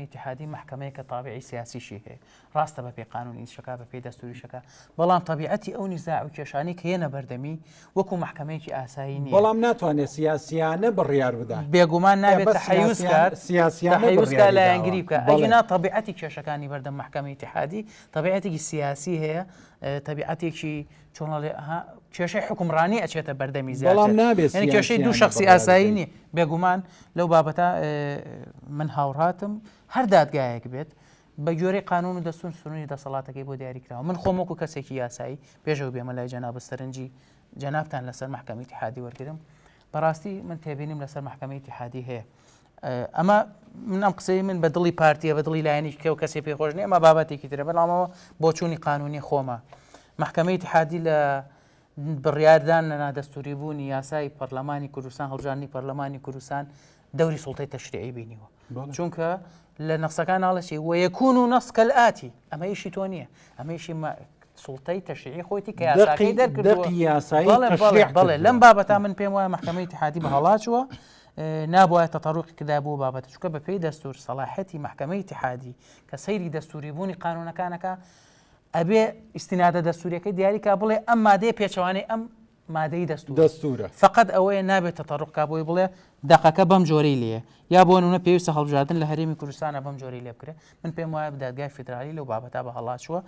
اتحادی محکمەیەکە تابعی سیاسیشی هەیە ڕاستە بە پێ قانونی شەکە بە پێی دەستوری شەکە. بەڵام طبیعەتی ئەو نیزا و کێشانی کە هێنە بەردەمی وەکو محکمەیەکی ئاسایی نیە بەڵام ناتوانێت سیاسیانە بڕیار بدات بێگومان نابێت حیوسکات بڕیاری لایەنگری بکە. ئەجینا طبیعەتی کێشەکانی بەردەم محکمە اتحادی. طبیعەتێکی سیاسی هەیە طبیعەتێکی چۆنڵێ کێشەی حکومڕانی ئەچێتە بەردەمی زیاتر. بەڵام نابێت کێشەی دوو شخصی ئاسایی. نیە بێگومان لەو بابەتە من هاوڕاتم هەر دادگایەک بێت بە گوێرەی قانون و دەستون سنووری دەسەڵاتەکەی بۆ دیاریکراوە. من خۆمەکو کەسێکی یاسایی پێشەوە بێمە لای جەناب سەرنجی جەنابان لەسەر محکەمی اتحادی وەرگرم. بەڕاستی من تێبینیم لەسەر محکەمی اتحادی هەیە. ئەمە من ئەم قسەی من بە دڵی پارتیە بە دڵی لایەنی کە و کەسی پێخۆش نیە ئەمە بابەتێکی ترە. بەڵامەوە بۆ چووی قانونی خۆمە. محکەمەی اتحادی لە بڕیاردان لەنا دەستوری بوونی یاسای پەرلەمانی کوردستان هەڵژانی پەرلەمانی کوردستان دەوری سڵتەی تەشریعی بینیوە. چونکە لە نەخسەکان ناڵەشی وەیەکون و نسکەل ئاتی ئەمە ئیشی تۆ نییە ئەمەیشی سڵتەی تەشریعی خۆیتی کە یاساکەی دەرکردووە دقی یاسایی کردووە. لەم بابەتا من پێم وایە محکمەی اتحادی بە هەڵاچوە نابواە تەڕوقی کدا بوو بابەت چکە بە پێی دەستور سەلاحەتی محکمەی اتحادی کە سەیری دەستوری بوونی قانونەکانەکە ئەبێ ئیسینادە دەستوریەکەی دیاریکا بڵێ ئەم مادەی پێچوانەی ئەم مادەی دەستور دەستورە. فقط ئەوەیە نابێت تەڕقا بۆی بڵێ دقەکە بەم جۆرەی لێ. یا بۆ نونە پێویستە هەڵبژاردن لە هەرێمی کوردستانە بەم جۆری لێ بکرێت من پێم وایە بدادگای فدرالی لەو بابەتا بە هەڵاچوە